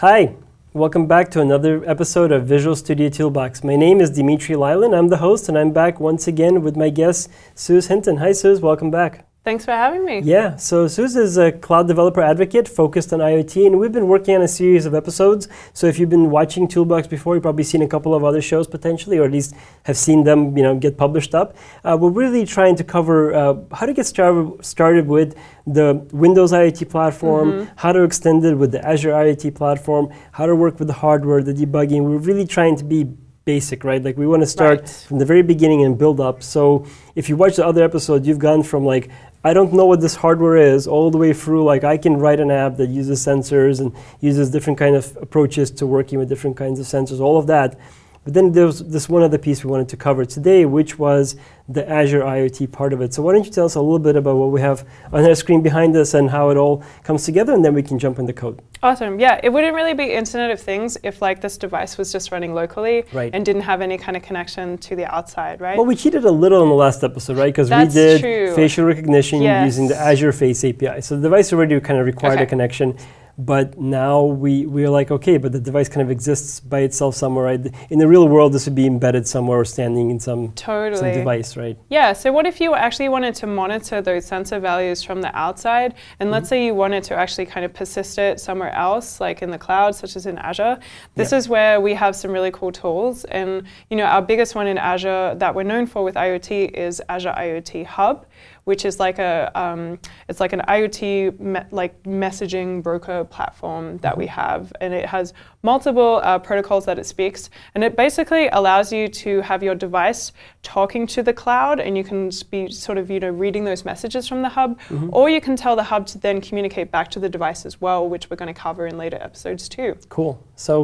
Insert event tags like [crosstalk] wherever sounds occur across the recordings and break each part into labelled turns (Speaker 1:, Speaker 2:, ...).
Speaker 1: Hi, welcome back to another episode of Visual Studio Toolbox. My name is Dmitry Lyalin. I'm the host, and I'm back once again with my guest, Suze Hinton. Hi, Suze. Welcome back.
Speaker 2: Thanks for having me.
Speaker 1: Yeah, so Suze is a cloud developer advocate focused on IoT, and we've been working on a series of episodes. So if you've been watching Toolbox before, you've probably seen a couple of other shows potentially, or at least have seen them, you know, get published up. Uh, we're really trying to cover uh, how to get started, started with the Windows IoT platform, mm-hmm. how to extend it with the Azure IoT platform, how to work with the hardware, the debugging. We're really trying to be basic, right? Like we want to start right. from the very beginning and build up. So if you watch the other episode, you've gone from like I don't know what this hardware is all the way through like I can write an app that uses sensors and uses different kind of approaches to working with different kinds of sensors, all of that. But then there was this one other piece we wanted to cover today, which was the Azure IoT part of it. So why don't you tell us a little bit about what we have on our screen behind us and how it all comes together, and then we can jump into the code.
Speaker 2: Awesome. Yeah, it wouldn't really be Internet of Things if like this device was just running locally
Speaker 1: right.
Speaker 2: and didn't have any kind of connection to the outside, right?
Speaker 1: Well, we cheated a little in the last episode, right? Because we did true. facial recognition yes. using the Azure Face API. So the device already kind of required okay. a connection. But now we, we are like, okay, but the device kind of exists by itself somewhere, right? In the real world, this would be embedded somewhere or standing in some,
Speaker 2: totally.
Speaker 1: some device, right?
Speaker 2: Yeah, so what if you actually wanted to monitor those sensor values from the outside? And mm-hmm. let's say you wanted to actually kind of persist it somewhere else, like in the cloud, such as in Azure. This yeah. is where we have some really cool tools. And you know, our biggest one in Azure that we're known for with IoT is Azure IoT Hub which is like a um, it's like an IoT me like messaging broker platform that we mm-hmm. have, and it has multiple uh, protocols that it speaks, and it basically allows you to have your device talking to the cloud, and you can be sort of you know reading those messages from the hub, mm -hmm. or you can tell the hub to then communicate back to the device as well, which we're going to cover in later episodes too.
Speaker 1: Cool. So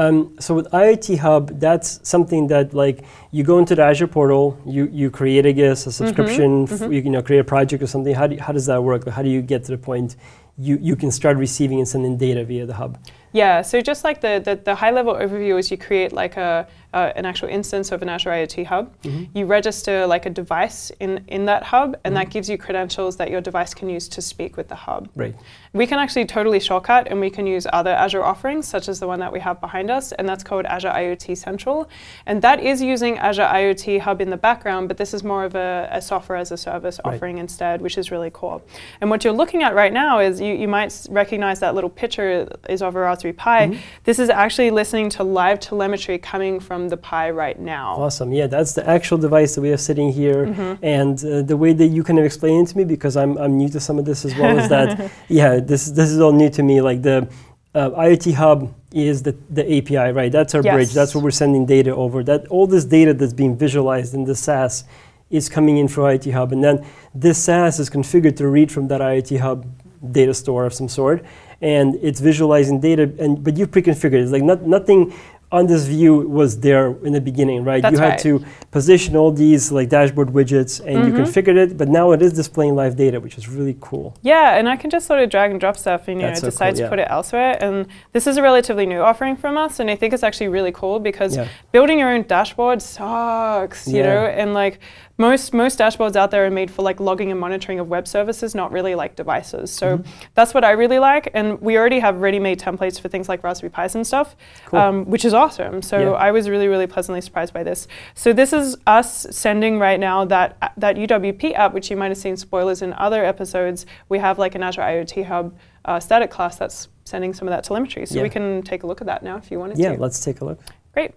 Speaker 1: um, so with IoT Hub, that's something that like you go into the Azure portal, you you create I guess a mm-hmm. subscription, mm -hmm. you, you know create a project or something? How, do, how does that work? How do you get to the point you, you can start receiving and sending data via the hub?
Speaker 2: Yeah, so just like the, the, the high level overview is you create like a, uh, an actual instance of an Azure IoT hub. Mm-hmm. You register like a device in, in that hub, and mm-hmm. that gives you credentials that your device can use to speak with the hub.
Speaker 1: Right.
Speaker 2: We can actually totally shortcut, and we can use other Azure offerings, such as the one that we have behind us, and that's called Azure IoT Central. And that is using Azure IoT Hub in the background, but this is more of a, a software as a service right. offering instead, which is really cool. And what you're looking at right now is you, you might recognize that little picture is of a Raspberry Pi. Mm-hmm. This is actually listening to live telemetry coming from the Pi right now.
Speaker 1: Awesome. Yeah, that's the actual device that we have sitting here. Mm-hmm. And uh, the way that you kind of explain it to me, because I'm, I'm new to some of this as well, is that, [laughs] yeah, this, this is all new to me. Like the uh, IoT Hub is the, the API, right? That's our yes. bridge. That's where we're sending data over. That All this data that's being visualized in the SaaS is coming in through IoT Hub. And then this SaaS is configured to read from that IoT Hub data store of some sort and it's visualizing data and but you pre-configured it. It's like not, nothing on this view was there in the beginning, right?
Speaker 2: That's
Speaker 1: you had
Speaker 2: right.
Speaker 1: to position all these like dashboard widgets and mm-hmm. you configured it, but now it is displaying live data, which is really cool.
Speaker 2: Yeah, and I can just sort of drag and drop stuff and you That's know so decide cool, to yeah. put it elsewhere. And this is a relatively new offering from us, and I think it's actually really cool because yeah. building your own dashboard sucks, you yeah. know, and like most most dashboards out there are made for like logging and monitoring of web services, not really like devices. So mm-hmm. that's what I really like, and we already have ready-made templates for things like Raspberry Pis and stuff, cool. um, which is awesome. So yeah. I was really really pleasantly surprised by this. So this is us sending right now that that UWP app, which you might have seen spoilers in other episodes. We have like an Azure IoT Hub uh, static class that's sending some of that telemetry. So yeah. we can take a look at that now if you wanted
Speaker 1: yeah,
Speaker 2: to.
Speaker 1: Yeah, let's take a look.
Speaker 2: Great.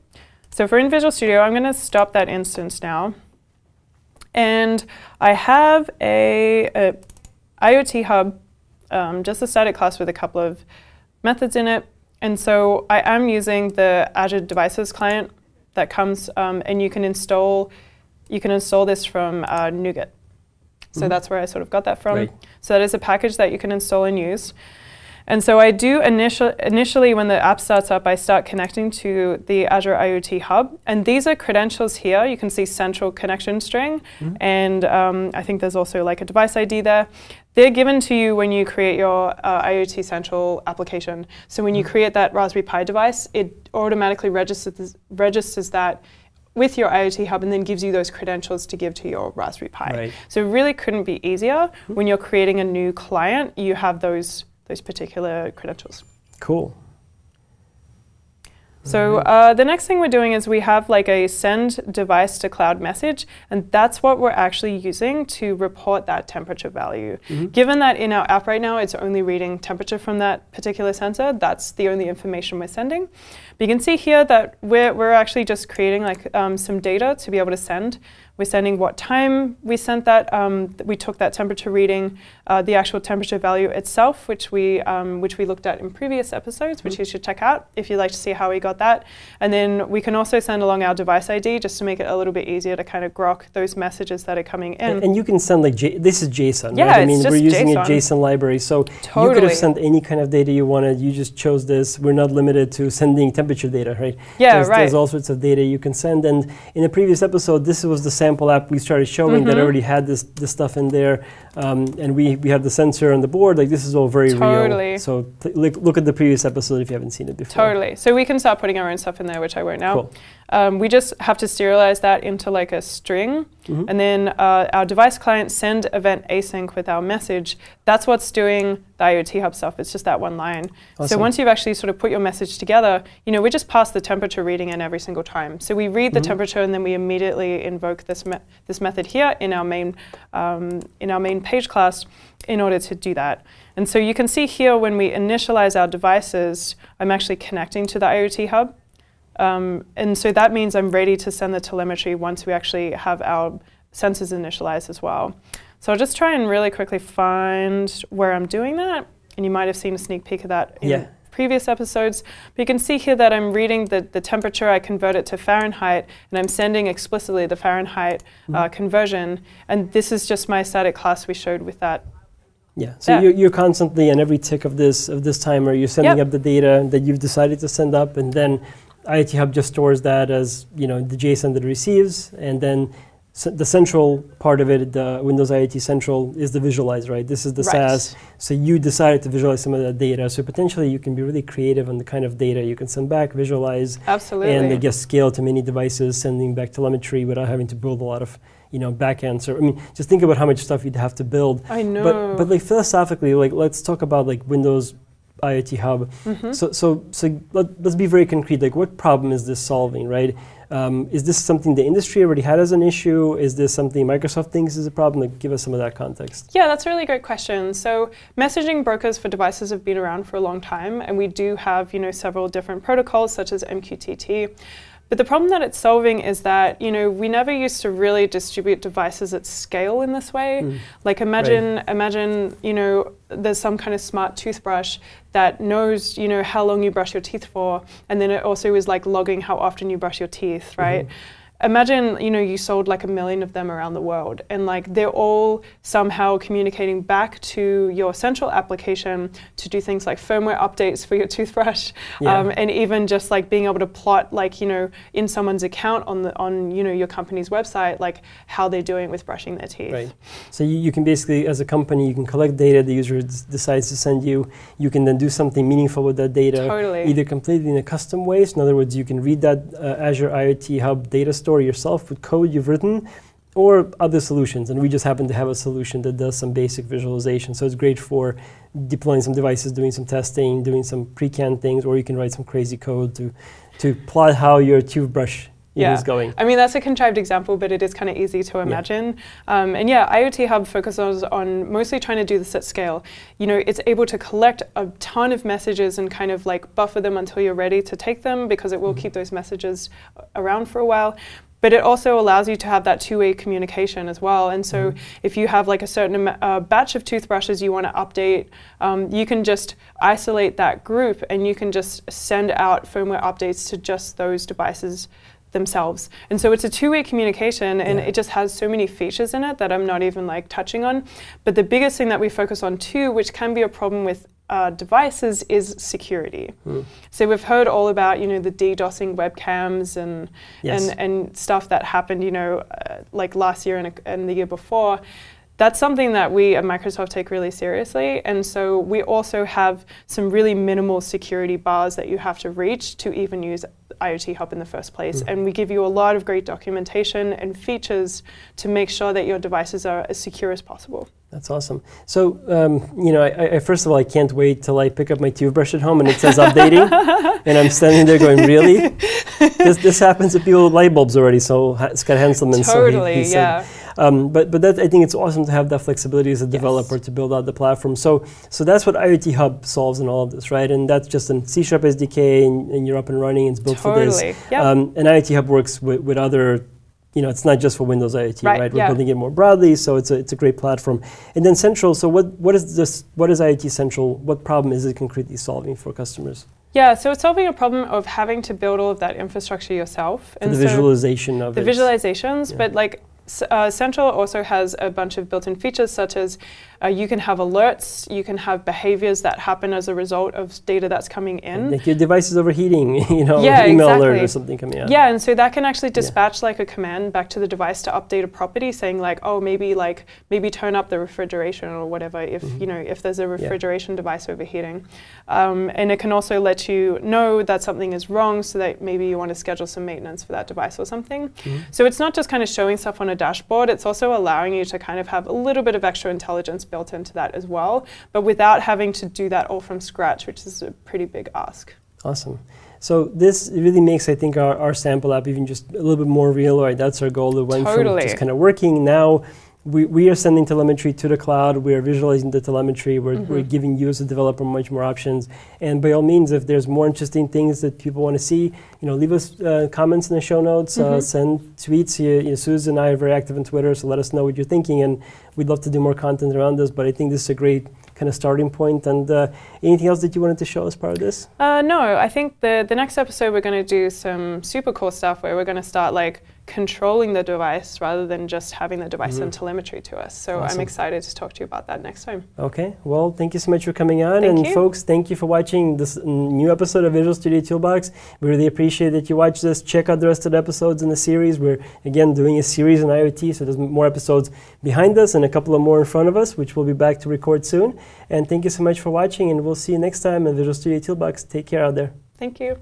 Speaker 2: So for in Visual Studio, I'm going to stop that instance now. And I have a, a IoT hub, um, just a static class with a couple of methods in it. And so I am using the Azure Devices client that comes, um, and you can install you can install this from uh, NuGet. So mm -hmm. that's where I sort of got that from.
Speaker 1: Right.
Speaker 2: So that is a package that you can install and use. And so I do initial, initially, when the app starts up, I start connecting to the Azure IoT Hub. And these are credentials here. You can see central connection string. Mm-hmm. And um, I think there's also like a device ID there. They're given to you when you create your uh, IoT Central application. So when mm-hmm. you create that Raspberry Pi device, it automatically registers, registers that with your IoT hub and then gives you those credentials to give to your Raspberry Pi.
Speaker 1: Right.
Speaker 2: So it really couldn't be easier. Mm-hmm. When you're creating a new client, you have those those particular credentials.
Speaker 1: Cool.
Speaker 2: So uh, the next thing we're doing is we have like a send device to cloud message, and that's what we're actually using to report that temperature value.
Speaker 1: Mm-hmm.
Speaker 2: Given that in our app right now, it's only reading temperature from that particular sensor, that's the only information we're sending. But you can see here that we're, we're actually just creating like um, some data to be able to send. We're sending what time we sent that, um, we took that temperature reading, uh, the actual temperature value itself, which we, um, which we looked at in previous episodes, which
Speaker 1: Mm-hmm.
Speaker 2: you should check out if you'd like to see how we got that. And then we can also send along our device ID just to make it a little bit easier to kind of grok those messages that are coming in.
Speaker 1: And, and you can send like J- this is JSON,
Speaker 2: Yeah,
Speaker 1: right? I mean, we're using a
Speaker 2: JSON.
Speaker 1: JSON library, so you could have sent any kind of data you wanted. You just chose this. We're not limited to sending temperature data, right?
Speaker 2: Yeah,
Speaker 1: there's,
Speaker 2: right.
Speaker 1: There's all sorts of data you can send. And in a previous episode, this was the sample app we started showing that
Speaker 2: Mhm.
Speaker 1: already had this this stuff in there, um, and we we have the sensor on the board. Like this is all very
Speaker 2: Totally.
Speaker 1: real. So look, look at the previous episode if you haven't seen it before.
Speaker 2: Totally. So we can start putting our own stuff in there, which I won't now.
Speaker 1: Cool.
Speaker 2: Um, we just have to serialize that into like a string,
Speaker 1: Mhm.
Speaker 2: and then uh, our device client send event async with our message. That's what's doing the IoT Hub stuff. It's just that one line. So once you've actually sort of put your message together, you know, we just pass the temperature reading in every single time. So we read the
Speaker 1: Mhm.
Speaker 2: temperature, and then we immediately invoke this me- this method here in our main um, in our main page class in order to do that. And so you can see here when we initialize our devices, I'm actually connecting to the IoT Hub. Um, and so that means I'm ready to send the telemetry once we actually have our sensors initialized as well. So I'll just try and really quickly find where I'm doing that. And you might have seen a sneak peek of that in
Speaker 1: Yeah.
Speaker 2: previous episodes. But you can see here that I'm reading the, the temperature, I convert it to Fahrenheit, and I'm sending explicitly the Fahrenheit uh, conversion. And this is just my static class we showed with that
Speaker 1: Yeah. So
Speaker 2: Yeah.
Speaker 1: You're, you're constantly on every tick of this of this timer. You're sending
Speaker 2: Yep.
Speaker 1: up the data that you've decided to send up, and then IoT Hub just stores that as you know the JSON that it receives, and then the central part of it, the Windows IoT Central, is the visualize. Right. This is the
Speaker 2: Right.
Speaker 1: SaaS. So you decided to visualize some of that data. So potentially you can be really creative on the kind of data you can send back, visualize,
Speaker 2: Absolutely.
Speaker 1: and I guess scale to many devices, sending back telemetry without having to build a lot of you know backend. So I mean, just think about how much stuff you'd have to build.
Speaker 2: I know.
Speaker 1: But but like philosophically, like let's talk about like Windows IoT Hub.
Speaker 2: Mhm.
Speaker 1: So so so let, let's be very concrete. Like, what problem is this solving? Right? Um, is this something the industry already had as an issue? Is this something Microsoft thinks is a problem? Like, give us some of that context.
Speaker 2: Yeah, that's a really great question. So messaging brokers for devices have been around for a long time, and we do have you know several different protocols such as MQTT. But the problem that it's solving is that you know we never used to really distribute devices at scale in this way.
Speaker 1: Mm.
Speaker 2: Like imagine imagine you know there's some kind of smart toothbrush that knows you know how long you brush your teeth for, and then it also is like logging how often you brush your teeth, right? Imagine you know you sold like a million of them around the world and like they're all somehow communicating back to your central application to do things like firmware updates for your toothbrush
Speaker 1: Yeah.
Speaker 2: um, and even just like being able to plot like you know in someone's account on the on you know your company's website like how they're doing with brushing their teeth
Speaker 1: Right. So you, you can basically, as a company, you can collect data the user decides to send you. You can then do something meaningful with that data.
Speaker 2: Totally.
Speaker 1: Either completely in a custom way. So in other words, you can read that uh, Azure IoT Hub data store yourself with code you've written, or other solutions. And we just happen to have a solution that does some basic visualization. So it's great for deploying some devices, doing some testing, doing some pre-canned things, or you can write some crazy code to to plot how your toothbrush
Speaker 2: Yeah.
Speaker 1: is going.
Speaker 2: I mean, that's a contrived example, but it is kind of easy to imagine. Um, and yeah, IoT Hub focuses on mostly trying to do this at scale. You know, it's able to collect a ton of messages and kind of like buffer them until you're ready to take them because it will keep those messages around for a while. But it also allows you to have that two-way communication as well. And so, if you have like a certain uh, batch of toothbrushes you want to update, um, you can just isolate that group and you can just send out firmware updates to just those devices themselves. And so it's a two-way communication and
Speaker 1: Yeah.
Speaker 2: it just has so many features in it that I'm not even like touching on. But the biggest thing that we focus on too, which can be a problem with uh, devices is security.
Speaker 1: Hmm.
Speaker 2: So we've heard all about, you know, the DDoSing webcams and
Speaker 1: Yes.
Speaker 2: and, and stuff that happened, you know, uh, like last year and, and the year before. That's something that we at Microsoft take really seriously. And so we also have some really minimal security bars that you have to reach to even use IoT Hub in the first place. Mm. And we give you a lot of great documentation and features to make sure that your devices are as secure as possible.
Speaker 1: That's awesome. So, um, you know, I, I, first of all, I can't wait till I pick up my toothbrush at home and it says updating, [laughs] and I'm standing there going, "Really? this, this happens to people with light bulbs already." So Scott Hanselman,
Speaker 2: totally,
Speaker 1: so he,
Speaker 2: he yeah.
Speaker 1: Um, but but that, I think it's awesome to have that flexibility as a yes. developer to build out the platform. So so that's what IoT Hub solves in all of this, right? And that's just a C Sharp SDK, and, and, you're up and running. It's built
Speaker 2: totally.
Speaker 1: for this. Yep. Um, and IoT Hub works with, with other you know, it's not just for Windows IoT, right? right? We're yeah. building it more broadly, so it's a, it's a great platform. And then Central, so what, what is this, what is IoT Central, what problem is it concretely solving for customers?
Speaker 2: Yeah, so it's solving a problem of having to build all of that infrastructure yourself.
Speaker 1: And the so visualization of
Speaker 2: the
Speaker 1: it.
Speaker 2: visualizations, yeah. but like uh, Central also has a bunch of built-in features such as uh, you can have alerts, you can have behaviors that happen as a result of data that's coming in.
Speaker 1: Like your device is overheating, [laughs] you know,
Speaker 2: yeah,
Speaker 1: email
Speaker 2: exactly.
Speaker 1: alert or something coming out.
Speaker 2: Yeah, and so that can actually dispatch yeah. like a command back to the device to update a property saying like, oh, maybe like, maybe turn up the refrigeration or whatever if, mm-hmm. you know, if there's a refrigeration yeah. device overheating. Um, and it can also let you know that something is wrong so that maybe you want to schedule some maintenance for that device or something. Mm-hmm. So it's not just kind of showing stuff on a dashboard, it's also allowing you to kind of have a little bit of extra intelligence built into that as well, but without having to do that all from scratch, which is a pretty big ask.
Speaker 1: Awesome. So this really makes, I think, our, our sample app even just a little bit more real, right? That's our goal. It went totally. from just kind of working now we, we are sending telemetry to the cloud. We are visualizing the telemetry. We're, mm-hmm. we're giving you as a developer much more options. And by all means, if there's more interesting things that people want to see, you know, leave us uh, comments in the show notes. Uh, mm-hmm. Uh, send tweets. You, you know, Susan and I are very active on Twitter, so let us know what you're thinking. And we'd love to do more content around this. But I think this is a great kind of starting point. And uh, anything else that you wanted to show as part of this?
Speaker 2: Uh, no, I think the the next episode we're going to do some super cool stuff where we're going to start like controlling the device rather than just having the device mm-hmm. telemetry to us. So awesome. I'm excited to talk to you about that next time.
Speaker 1: Okay. Well, thank you so much for coming on.
Speaker 2: Thank
Speaker 1: and
Speaker 2: you.
Speaker 1: folks, thank you for watching this new episode of Visual Studio Toolbox. We really appreciate that you watch this. Check out the rest of the episodes in the series. We're again doing a series on IoT, so there's more episodes behind us and a couple of more in front of us, which we'll be back to record soon. And thank you so much for watching, and we'll see you next time in Visual Studio Toolbox. Take care out there.
Speaker 2: Thank you.